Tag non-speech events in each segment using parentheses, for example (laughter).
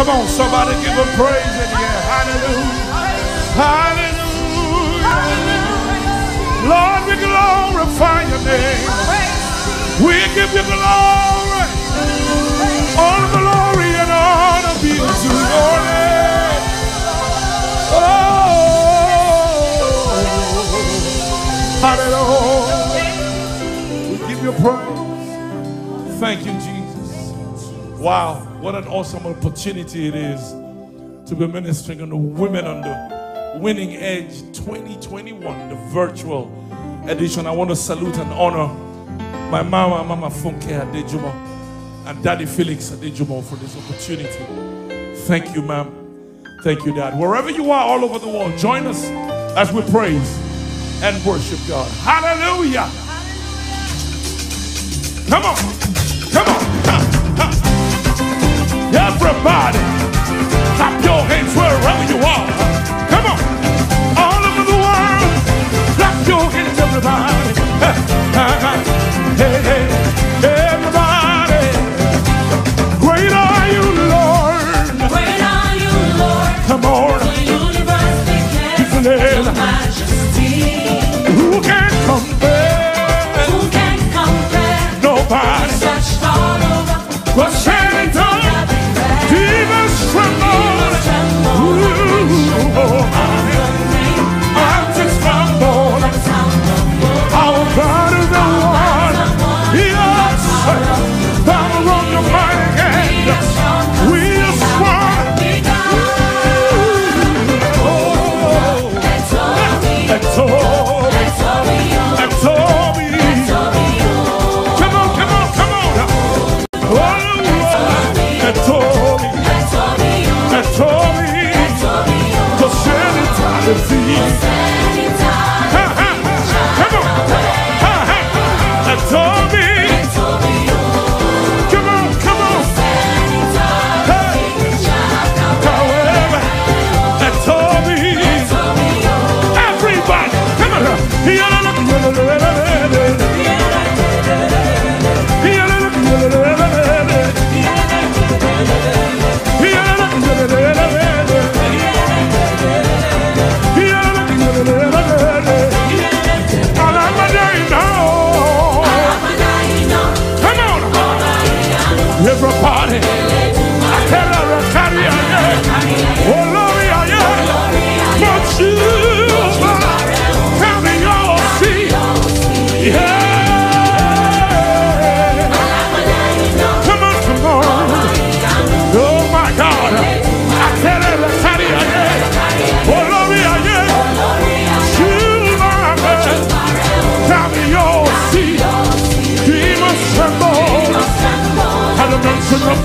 Come on, somebody give him praise in here. Hallelujah. Hallelujah. Lord, we glorify your name. We give you glory. All glory and honor be to your name. Oh, hallelujah. We give you praise. Thank you, Jesus. Wow. What an awesome opportunity it is to be ministering on the Women on the Winning Edge 2021, the virtual edition. I want to salute and honor my mama, Mama Funke Adejumo, and Daddy Felix Adejumo for this opportunity. Thank you, ma'am. Thank you, Dad. Wherever you are, all over the world, join us as we praise and worship God. Hallelujah. Hallelujah. Come on. Everybody, clap your hands wherever you are. Come on, all over the world, clap your hands, everybody. (laughs) I tell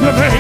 the pain.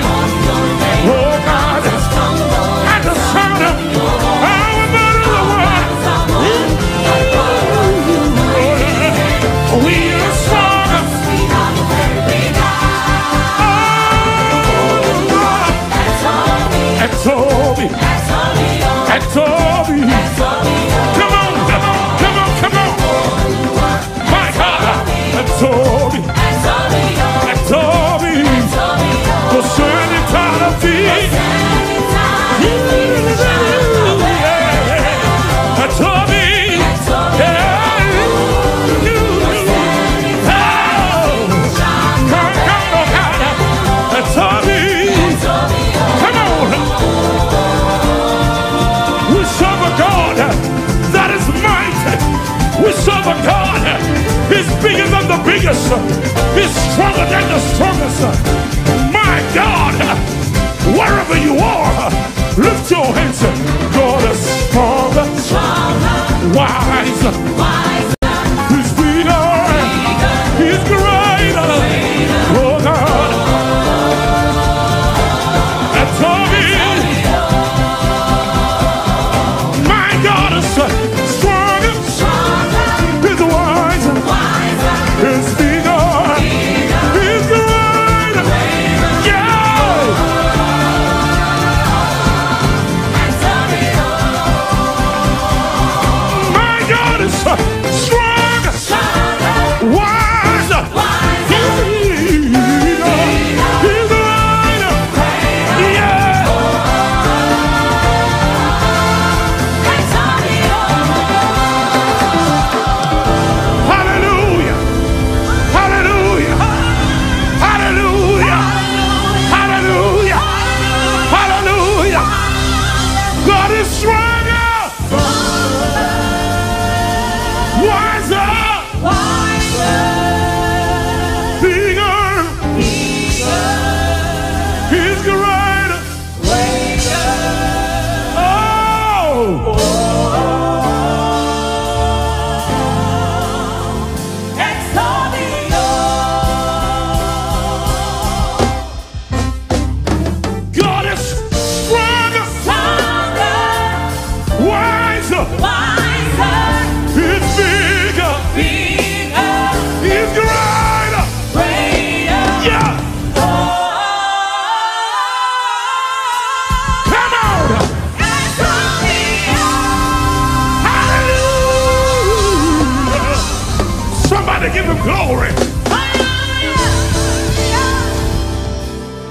to give him glory.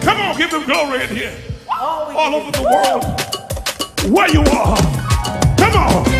Come on, give him glory in here. All over the world. Where you are. Come on.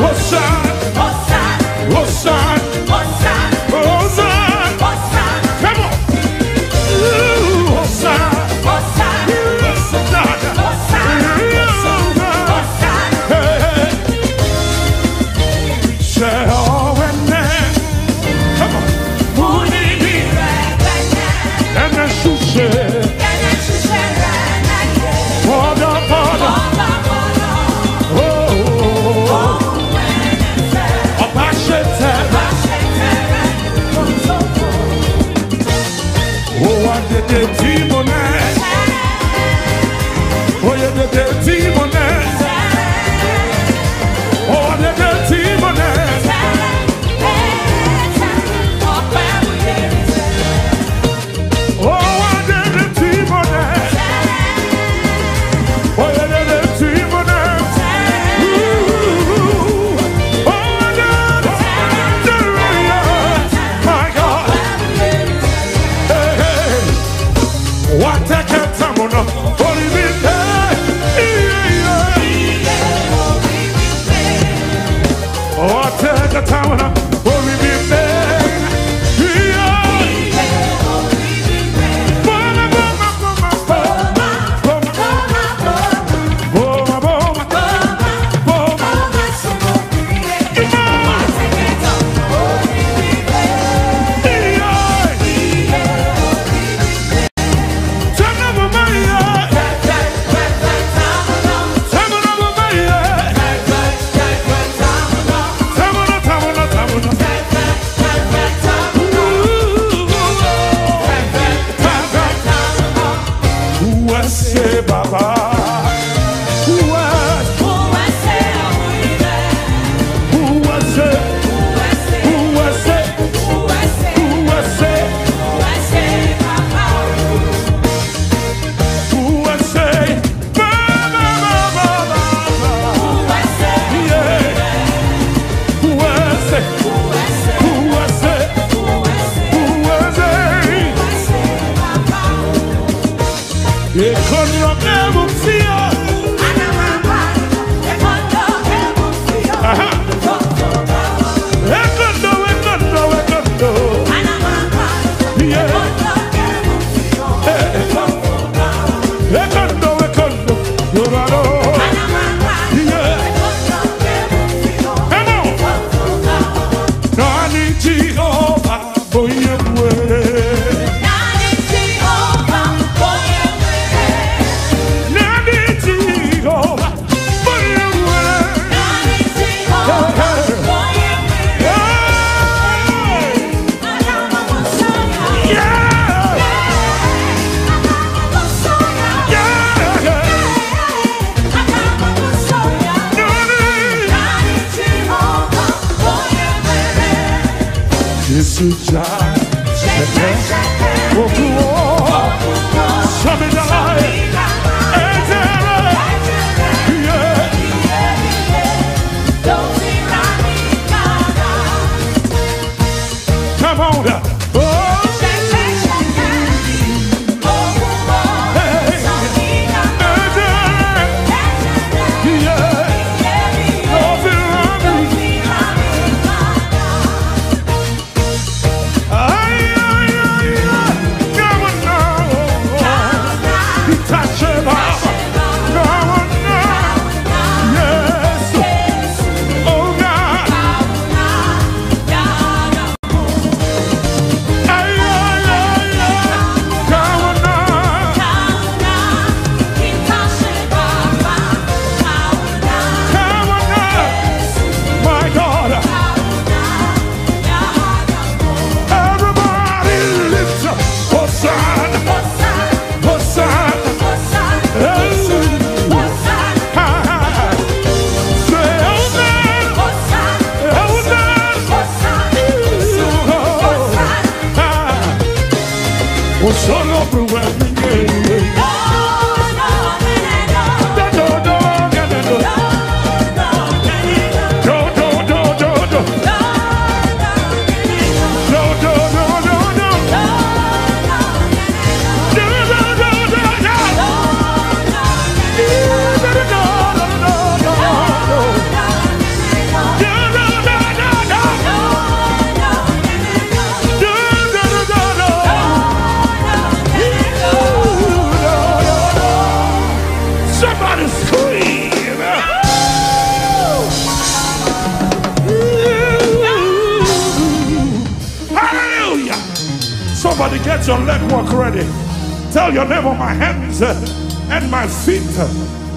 roçar, roçar, roçar. Olha, eu detetive.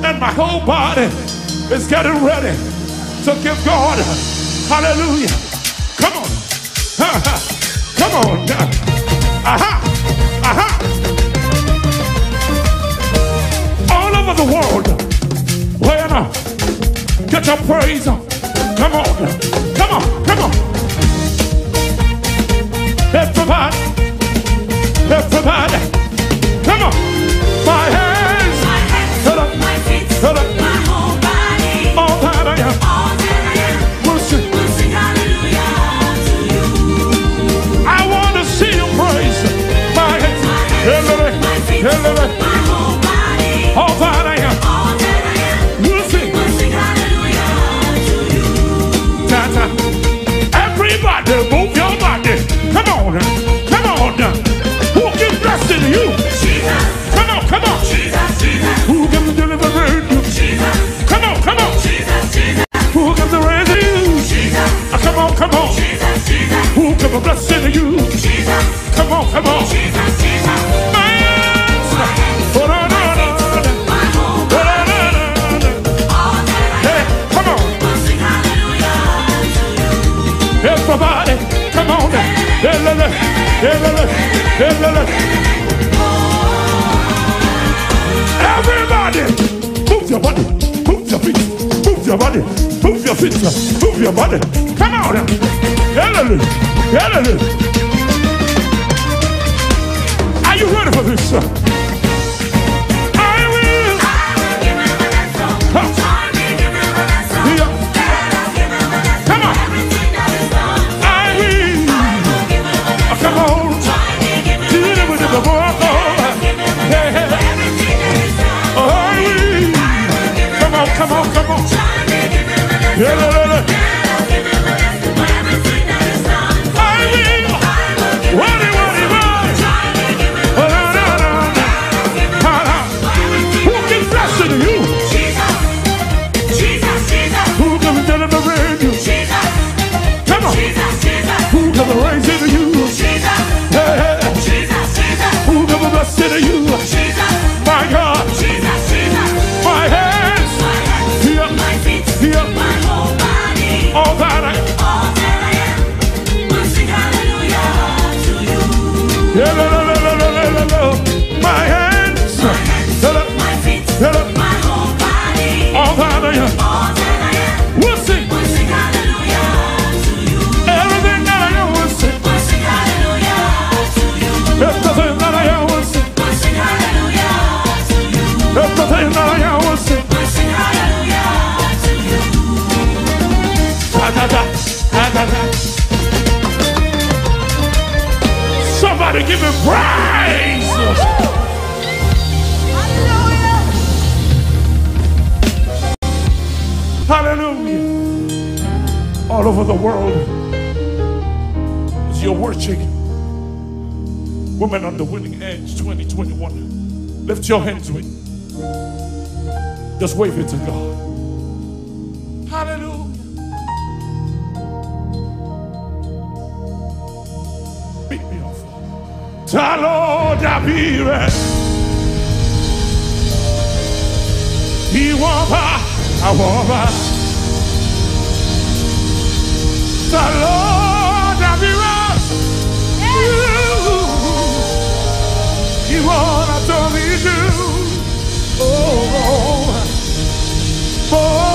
and my whole body is getting ready to give God hallelujah. Come on. (laughs) Come on. Aha. Aha. All over the world. Where now? Get your praise on. Come on. Come on. Come on. Everybody. Everybody. Vai, hello, vai. Come on. Everybody, move your body, move your feet, move your body, move your feet, move your body. Come on. Are you ready for this? Hello. Over the world, as you're watching Women on the Winning Edge 2021, lift your hands with. Just wave it to God. Hallelujah. Me off. Talo Davire. Iwaba, Awaba the Lord You, you you. Oh, oh. oh.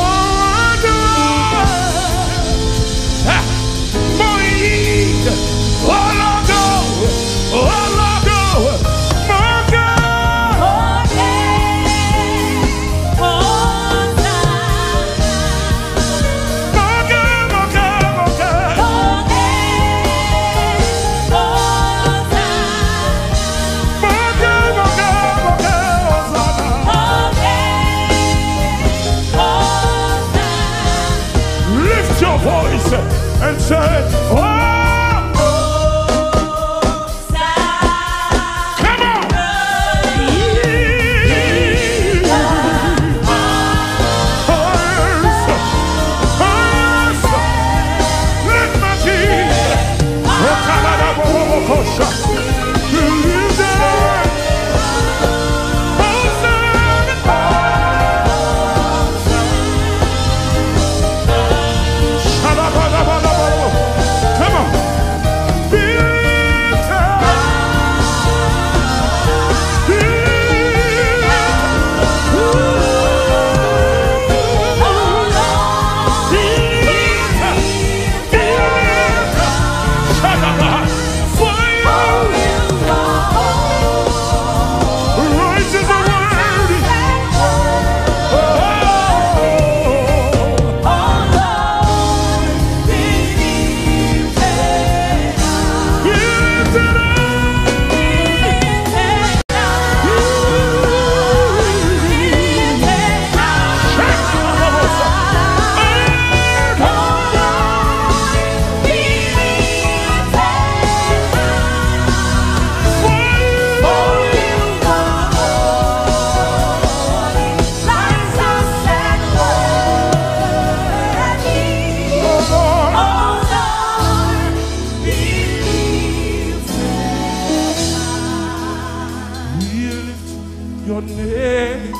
Your name,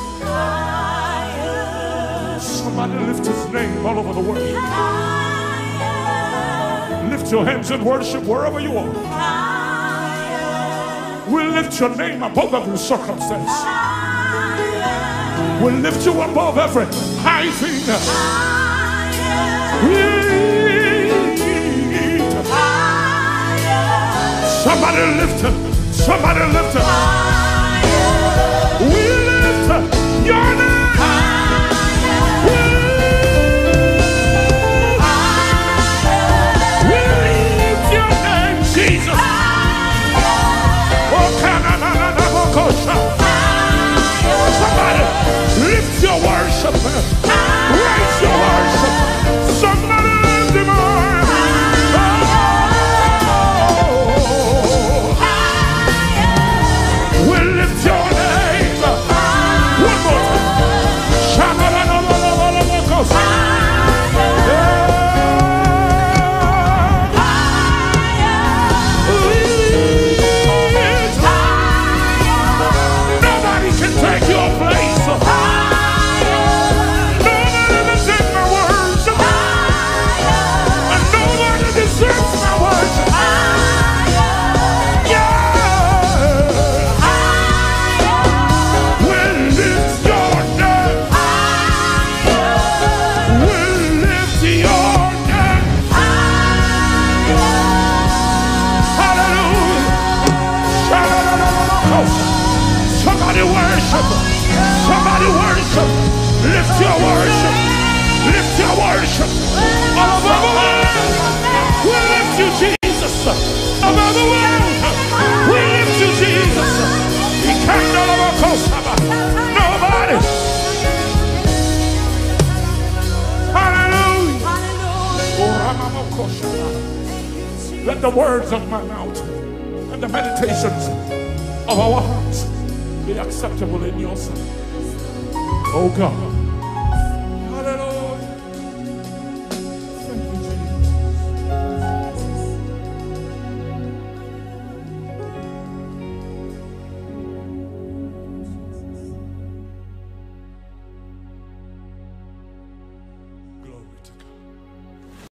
somebody lift his name all over the world. Lift your hands and worship wherever you are. We lift your name above every circumstance. We lift you above every high thing. Somebody lift him. Somebody lift him. You're the Let the words of my mouth and the meditations of our hearts be acceptable in your sight. Oh God.